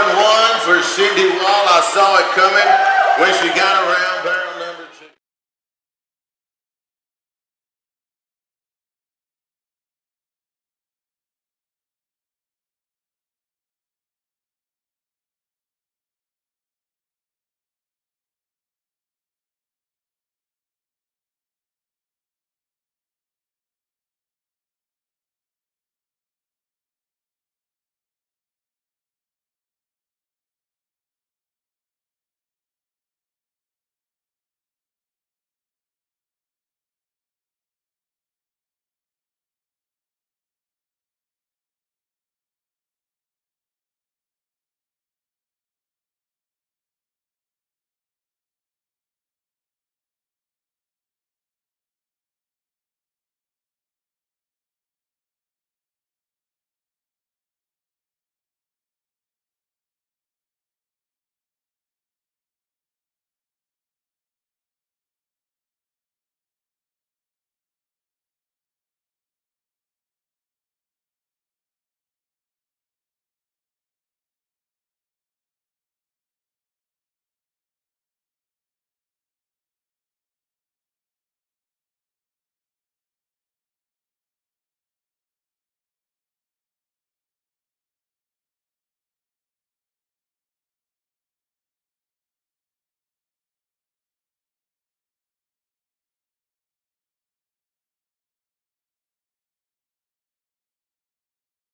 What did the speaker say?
one for Cindy Wall. I saw it coming when she